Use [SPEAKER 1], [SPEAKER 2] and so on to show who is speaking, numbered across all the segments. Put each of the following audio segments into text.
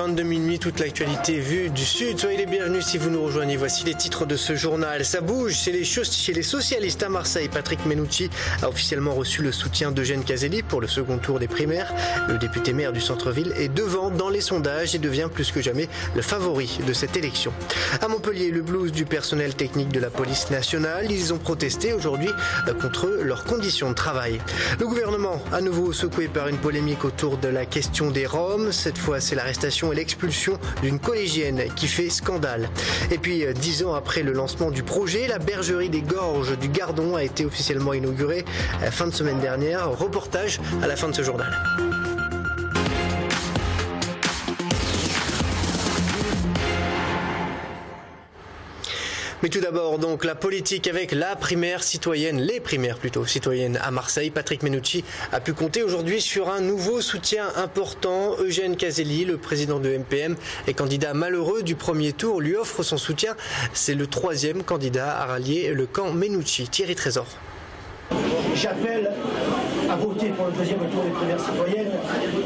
[SPEAKER 1] 22 minuit, toute l'actualité vue du Sud. Soyez les bienvenus si vous nous rejoignez. Voici les titres de ce journal. Ça bouge chez les, chez les socialistes à Marseille. Patrick Menucci a officiellement reçu le soutien d'Eugène Caselli pour le second tour des primaires. Le député maire du centre-ville est devant dans les sondages et devient plus que jamais le favori de cette élection. À Montpellier, le blues du personnel technique de la police nationale. Ils ont protesté aujourd'hui contre leurs conditions de travail. Le gouvernement, à nouveau secoué par une polémique autour de la question des Roms. Cette fois, c'est l'arrestation et l'expulsion d'une collégienne qui fait scandale. Et puis, euh, dix ans après le lancement du projet, la bergerie des Gorges du Gardon a été officiellement inaugurée euh, fin de semaine dernière. Reportage à la fin de ce journal. Mais tout d'abord, donc, la politique avec la primaire citoyenne, les primaires plutôt citoyennes à Marseille. Patrick Menucci a pu compter aujourd'hui sur un nouveau soutien important. Eugène Caselli, le président de MPM et candidat malheureux du premier tour, lui offre son soutien. C'est le troisième candidat à rallier le camp Menucci. Thierry Trésor.
[SPEAKER 2] À voter pour le deuxième tour des primaires citoyennes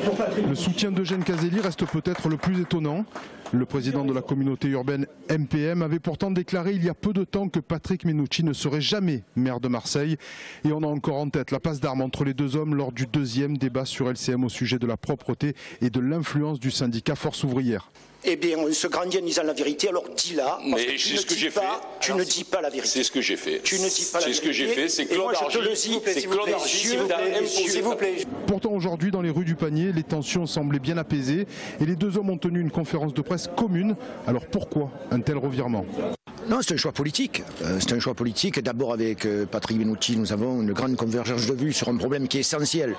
[SPEAKER 2] pour Patrick.
[SPEAKER 3] Le soutien d'Eugène Caselli reste peut-être le plus étonnant. Le président de la communauté urbaine MPM avait pourtant déclaré il y a peu de temps que Patrick Menucci ne serait jamais maire de Marseille. Et on a encore en tête la passe d'armes entre les deux hommes lors du deuxième débat sur LCM au sujet de la propreté et de l'influence du syndicat Force ouvrière.
[SPEAKER 2] Eh bien, on se grandit en disant la vérité, alors dis-la.
[SPEAKER 4] Mais c'est ce que j'ai fait.
[SPEAKER 2] Tu ne dis pas la vérité.
[SPEAKER 4] C'est ce que j'ai fait.
[SPEAKER 2] Tu ne dis pas la vérité.
[SPEAKER 4] C'est ce que j'ai fait, c'est Claude Argy. C'est Claude Argy,
[SPEAKER 2] s'il vous plaît.
[SPEAKER 3] Pourtant, aujourd'hui, dans les rues du panier, les tensions semblaient bien apaisées et les deux hommes ont tenu une conférence de presse commune. Alors pourquoi un tel revirement?
[SPEAKER 5] Non, c'est un choix politique. Euh, c'est un choix politique. D'abord, avec euh, Patrick Benucci, nous avons une grande convergence de vues sur un problème qui est essentiel.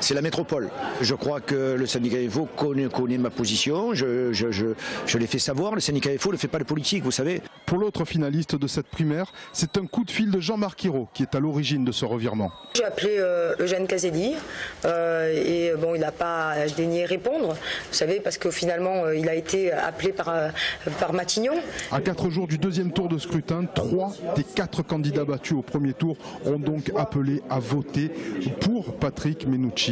[SPEAKER 5] C'est la métropole. Je crois que le syndicat EFO connaît, connaît ma position. Je, je, je, je l'ai fait savoir. Le syndicat EFO ne fait pas de politique, vous savez.
[SPEAKER 3] Pour l'autre finaliste de cette primaire, c'est un coup de fil de Jean-Marc Hiro qui est à l'origine de ce revirement.
[SPEAKER 6] J'ai appelé euh, Eugène Caselli euh, et bon, il n'a pas daigné répondre. Vous savez, parce que finalement, euh, il a été appelé par, euh, par Matignon.
[SPEAKER 3] À quatre jours du deuxième tour de scrutin, trois des quatre candidats battus au premier tour ont donc appelé à voter pour Patrick Menucci.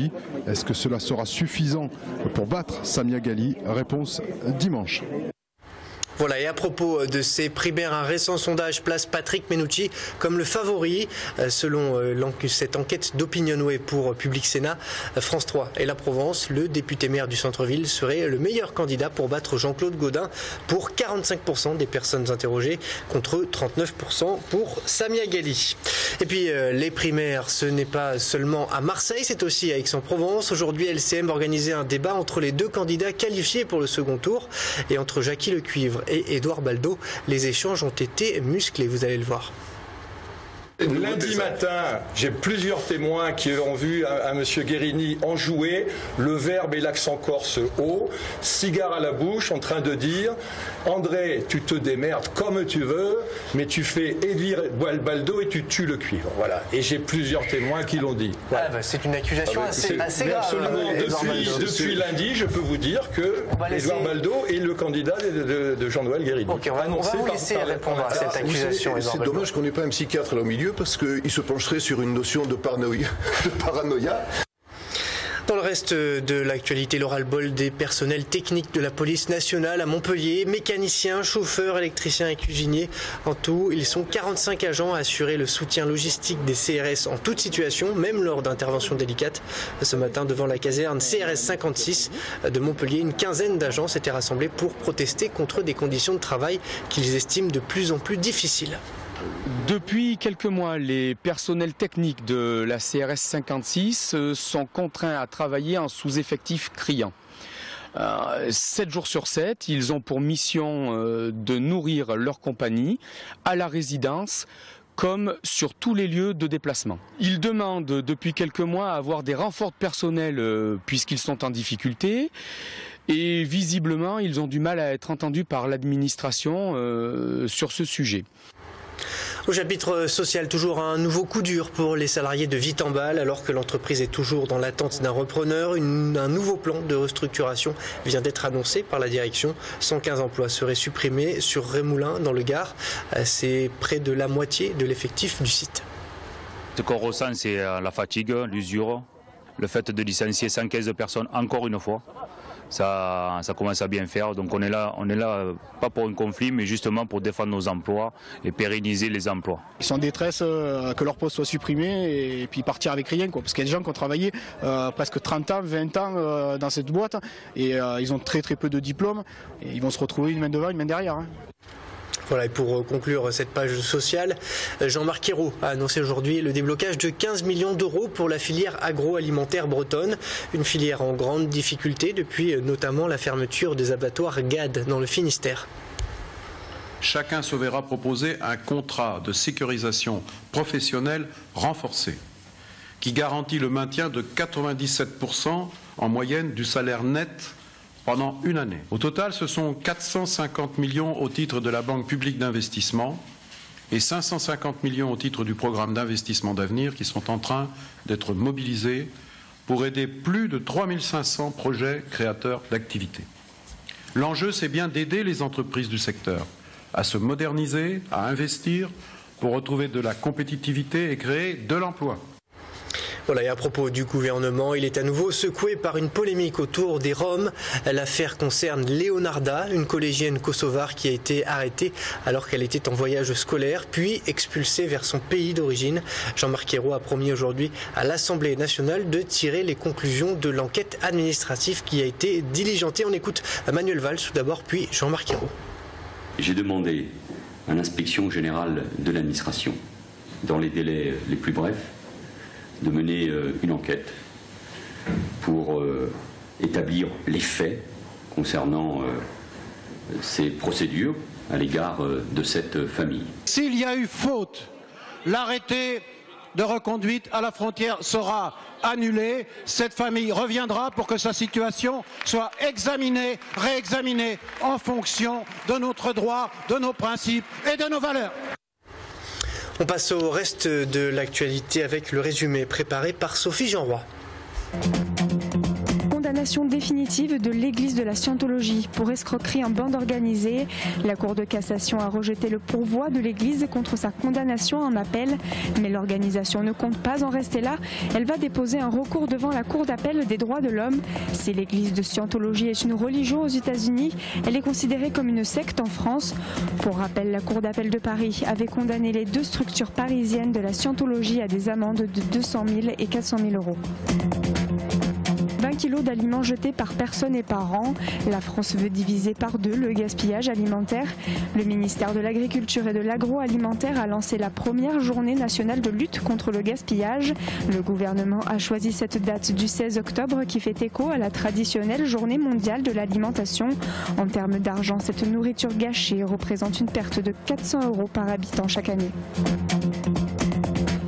[SPEAKER 3] Est-ce que cela sera suffisant pour battre Samia Gali Réponse dimanche.
[SPEAKER 1] Voilà, et à propos de ces primaires, un récent sondage place Patrick Menucci comme le favori, euh, selon euh, cette enquête d'Opinionway pour Public Sénat. Euh, France 3 et la Provence, le député maire du centre-ville serait le meilleur candidat pour battre Jean-Claude Gaudin pour 45% des personnes interrogées contre 39% pour Samia Gali. Et puis les primaires, ce n'est pas seulement à Marseille, c'est aussi à Aix-en-Provence. Aujourd'hui, LCM va organiser un débat entre les deux candidats qualifiés pour le second tour et entre Jackie Le Cuivre et Édouard Baldo. Les échanges ont été musclés, vous allez le voir.
[SPEAKER 7] Lundi matin, j'ai plusieurs témoins qui ont vu à, M. Guérini enjouer le verbe et l'accent corse haut, cigare à la bouche, en train de dire André, tu te démerdes comme tu veux, mais tu fais élire Baldo et tu tues le cuivre. Voilà. Et j'ai plusieurs témoins qui l'ont dit.
[SPEAKER 1] Ah bah, c'est une accusation
[SPEAKER 7] Ah bah,
[SPEAKER 1] assez, grave.
[SPEAKER 7] absolument,
[SPEAKER 1] euh,
[SPEAKER 7] depuis, depuis lundi, je peux vous dire que
[SPEAKER 1] laisser-
[SPEAKER 7] Édouard Baldo est le candidat de, de- de Jean-Noël Guérini.
[SPEAKER 1] On va, on va vous laisser
[SPEAKER 7] par-
[SPEAKER 1] répondre à cette accusation,
[SPEAKER 8] C'est dommage qu'on n'ait pas un psychiatre là au milieu parce qu'il se pencherait sur une notion de paranoïa.
[SPEAKER 1] Dans le reste de l'actualité, le ras-le-bol des personnels techniques de la police nationale à Montpellier, mécaniciens, chauffeurs, électriciens et cuisiniers. En tout, ils sont 45 agents à assurer le soutien logistique des CRS en toute situation, même lors d'interventions délicates. Ce matin, devant la caserne CRS 56 de Montpellier, une quinzaine d'agents s'étaient rassemblés pour protester contre des conditions de travail qu'ils estiment de plus en plus difficiles.
[SPEAKER 9] Depuis quelques mois, les personnels techniques de la CRS 56 euh, sont contraints à travailler en sous-effectif criant. 7 jours sur 7, ils ont pour mission euh, de nourrir leur compagnie à la résidence comme sur tous les lieux de déplacement. Ils demandent depuis quelques mois à avoir des renforts de personnel euh, puisqu'ils sont en difficulté. Et visiblement, ils ont du mal à être entendus par l'administration euh, sur ce sujet.
[SPEAKER 1] Au chapitre social, toujours un nouveau coup dur pour les salariés de Vitambal, alors que l'entreprise est toujours dans l'attente d'un repreneur. Un nouveau plan de restructuration vient d'être annoncé par la direction. 115 emplois seraient supprimés sur Rémoulin, dans le Gard. Euh, C'est près de la moitié de l'effectif du site.
[SPEAKER 10] Ce qu'on ressent, c'est euh, la fatigue, l'usure, le fait de licencier 115 personnes encore une fois. Ça, ça commence à bien faire. Donc on est là, on est là pas pour un conflit, mais justement pour défendre nos emplois et pérenniser les emplois.
[SPEAKER 11] Ils sont en détresse euh, que leur poste soit supprimé et puis partir avec rien. Quoi. Parce qu'il y a des gens qui ont travaillé euh, presque 30 ans, 20 ans euh, dans cette boîte et ils ont très très peu de diplômes et ils vont se retrouver une main devant, une main derrière. hein.
[SPEAKER 1] Voilà, et pour euh, conclure cette page sociale, euh, Jean-Marc Ayrault a annoncé aujourd'hui le déblocage de 15 millions d'euros pour la filière agroalimentaire bretonne, une filière en grande difficulté depuis euh, notamment la fermeture des abattoirs GAD dans le Finistère.
[SPEAKER 12] chacun se verra proposer un contrat de sécurisation professionnelle renforcé qui garantit le maintien de 97% en moyenne du salaire net pendant une année. Au total, ce sont 450 millions au titre de la Banque publique d'investissement et 550 millions au titre du programme d'investissement d'avenir qui sont en train d'être mobilisés pour aider plus de 3500 projets créateurs d'activités. L'enjeu, c'est bien d'aider les entreprises du secteur à se moderniser, à investir pour retrouver de la compétitivité et créer de l'emploi.
[SPEAKER 1] Voilà, et à propos du gouvernement, il est à nouveau secoué par une polémique autour des Roms. L'affaire concerne Leonarda, une collégienne kosovare qui a été arrêtée alors qu'elle était en voyage scolaire, puis expulsée vers son pays d'origine. Jean-Marc Ayrault a promis aujourd'hui à l'Assemblée nationale de tirer les conclusions de l'enquête administrative qui a été diligentée. On écoute Manuel Valls tout d'abord, puis Jean-Marc Ayrault.
[SPEAKER 13] J'ai demandé à l'inspection générale de l'administration, dans les délais les plus brefs, de mener euh, une enquête pour euh, établir les faits concernant euh, ces procédures à l'égard de cette famille.
[SPEAKER 14] S'il y a eu faute, l'arrêté de reconduite à la frontière sera annulé. Cette famille reviendra pour que sa situation soit examinée, réexaminée en fonction de notre droit, de nos principes et de nos valeurs.
[SPEAKER 1] On passe au reste de l'actualité avec le résumé préparé par Sophie Jeanroy.
[SPEAKER 15] Définitive de l'Église de la Scientologie pour escroquerie en bande organisée. La Cour de cassation a rejeté le pourvoi de l'Église contre sa condamnation en appel, mais l'organisation ne compte pas en rester là. Elle va déposer un recours devant la Cour d'appel des droits de l'homme. Si l'Église de Scientologie est une religion aux États-Unis, elle est considérée comme une secte en France. Pour rappel, la Cour d'appel de Paris avait condamné les deux structures parisiennes de la Scientologie à des amendes de 200 000 et 400 000 euros. 20 kilos d'aliments jetés par personne et par an. La France veut diviser par deux le gaspillage alimentaire. Le ministère de l'Agriculture et de l'Agroalimentaire a lancé la première journée nationale de lutte contre le gaspillage. Le gouvernement a choisi cette date du 16 octobre qui fait écho à la traditionnelle journée mondiale de l'alimentation. En termes d'argent, cette nourriture gâchée représente une perte de 400 euros par habitant chaque année.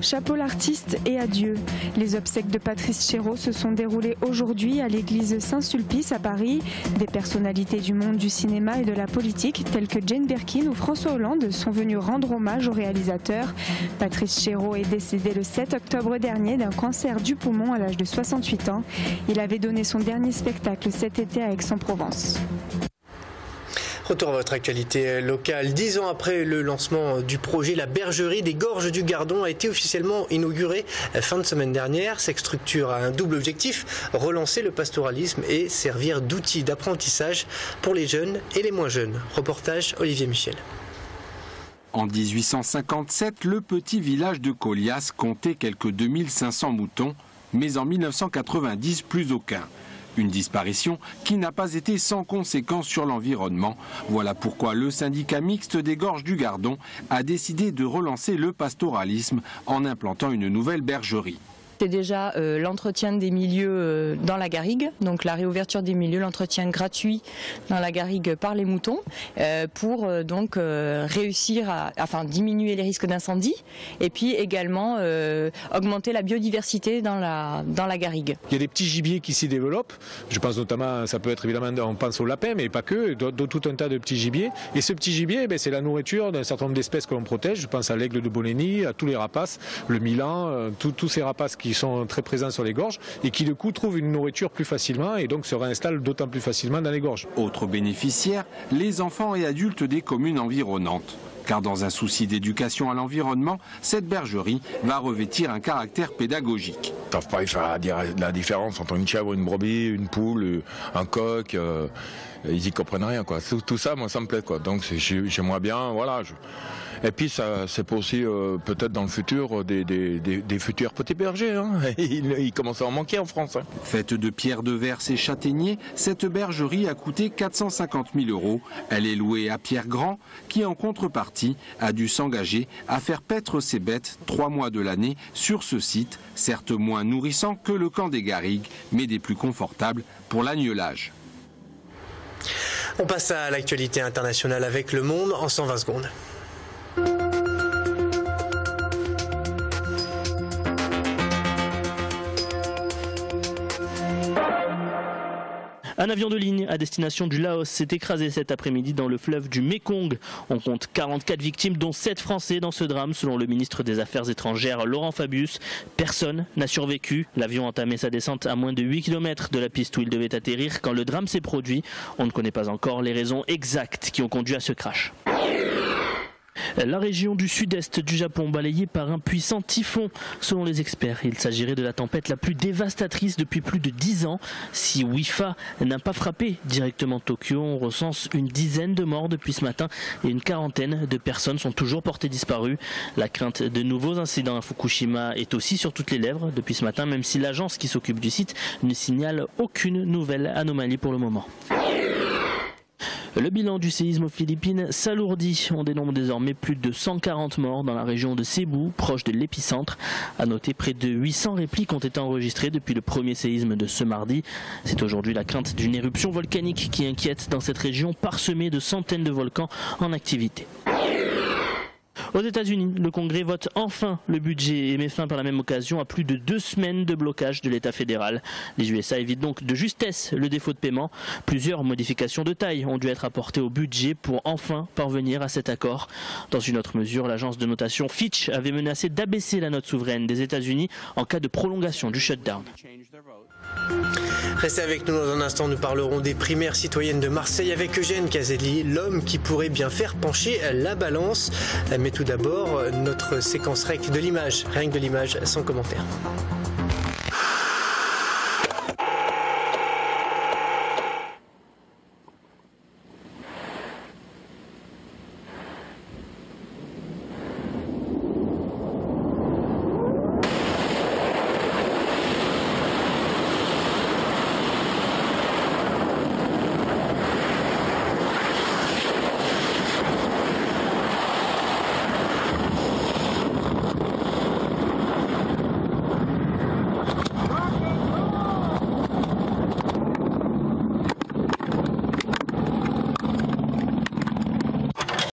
[SPEAKER 15] Chapeau l'artiste et adieu. Les obsèques de Patrice Chéreau se sont déroulées aujourd'hui à l'église Saint-Sulpice à Paris. Des personnalités du monde du cinéma et de la politique, telles que Jane Birkin ou François Hollande, sont venus rendre hommage au réalisateur. Patrice Chéreau est décédé le 7 octobre dernier d'un cancer du poumon à l'âge de 68 ans. Il avait donné son dernier spectacle cet été à Aix-en-Provence.
[SPEAKER 1] Retour à votre actualité locale. Dix ans après le lancement du projet, la bergerie des Gorges du Gardon a été officiellement inaugurée fin de semaine dernière. Cette structure a un double objectif, relancer le pastoralisme et servir d'outil d'apprentissage pour les jeunes et les moins jeunes. Reportage Olivier Michel.
[SPEAKER 16] En 1857, le petit village de Colias comptait quelques 2500 moutons, mais en 1990, plus aucun. Une disparition qui n'a pas été sans conséquence sur l'environnement. Voilà pourquoi le syndicat mixte des gorges du Gardon a décidé de relancer le pastoralisme en implantant une nouvelle bergerie.
[SPEAKER 17] C'est déjà euh, l'entretien des milieux euh, dans la garrigue, donc la réouverture des milieux, l'entretien gratuit dans la garrigue par les moutons, euh, pour donc réussir à enfin, diminuer les risques d'incendie et puis également augmenter la biodiversité dans la, dans la garrigue.
[SPEAKER 18] Il y a des petits gibiers qui s'y développent. Je pense notamment, ça peut être évidemment, on pense au lapin, mais pas que, de, tout un tas de petits gibiers. Et ce petit gibier, ben, c'est la nourriture d'un certain nombre d'espèces que l'on protège. Je pense à l'aigle de Bologna, à tous les rapaces, le milan, tous ces rapaces qui qui sont très présents sur les gorges et qui du coup trouvent une nourriture plus facilement et donc se réinstallent d'autant plus facilement dans les gorges.
[SPEAKER 16] Autres bénéficiaires, les enfants et adultes des communes environnantes car dans un souci d'éducation à l'environnement, cette bergerie va revêtir un caractère pédagogique.
[SPEAKER 19] Ils ne savent pas faire la différence entre une chèvre, une brebis, une poule, un coq. Euh, ils y comprennent rien. Quoi. Tout, ça, moi, ça me plaît. Quoi. Donc j'aimerais bien, voilà. Et puis ça, c'est pour aussi euh, peut-être dans le futur des, futurs petits bergers. Hein. Il, commence à en manquer en France. Hein.
[SPEAKER 16] Faite de pierres de verre et châtaigniers, cette bergerie a coûté 450 000 euros. Elle est louée à Pierre Grand, qui en contrepartie a dû s'engager à faire paître ses bêtes trois mois de l'année sur ce site, certes moins nourrissant que le camp des Garrigues, mais des plus confortables pour l'agnelage.
[SPEAKER 1] On passe à l'actualité internationale avec Le Monde en 120 secondes.
[SPEAKER 20] Un avion de ligne à destination du Laos s'est écrasé cet après-midi dans le fleuve du Mekong. On compte 44 victimes, dont 7 Français dans ce drame, selon le ministre des Affaires étrangères Laurent Fabius. Personne n'a survécu. L'avion a entamé sa descente à moins de 8 km de la piste où il devait atterrir quand le drame s'est produit. On ne connaît pas encore les raisons exactes qui ont conduit à ce crash. La région du sud-est du Japon balayée par un puissant typhon. Selon les experts, il s'agirait de la tempête la plus dévastatrice depuis plus de 10 ans. Si Wifa n'a pas frappé directement Tokyo, on recense une dizaine de morts depuis ce matin et une quarantaine de personnes sont toujours portées disparues. La crainte de nouveaux incidents à Fukushima est aussi sur toutes les lèvres depuis ce matin, même si l'agence qui s'occupe du site ne signale aucune nouvelle anomalie pour le moment. Le bilan du séisme aux Philippines s'alourdit. On dénombre désormais plus de 140 morts dans la région de Cebu, proche de l'épicentre. À noter, près de 800 répliques ont été enregistrées depuis le premier séisme de ce mardi. C'est aujourd'hui la crainte d'une éruption volcanique qui inquiète dans cette région parsemée de centaines de volcans en activité. Aux États-Unis, le Congrès vote enfin le budget et met fin par la même occasion à plus de deux semaines de blocage de l'État fédéral. Les USA évitent donc de justesse le défaut de paiement. Plusieurs modifications de taille ont dû être apportées au budget pour enfin parvenir à cet accord. Dans une autre mesure, l'agence de notation Fitch avait menacé d'abaisser la note souveraine des États-Unis en cas de prolongation du shutdown.
[SPEAKER 1] Restez avec nous dans un instant, nous parlerons des primaires citoyennes de Marseille avec Eugène Caselli, l'homme qui pourrait bien faire pencher la balance. Mais tout d'abord, notre séquence rec de l'image, rien que de l'image, sans commentaire.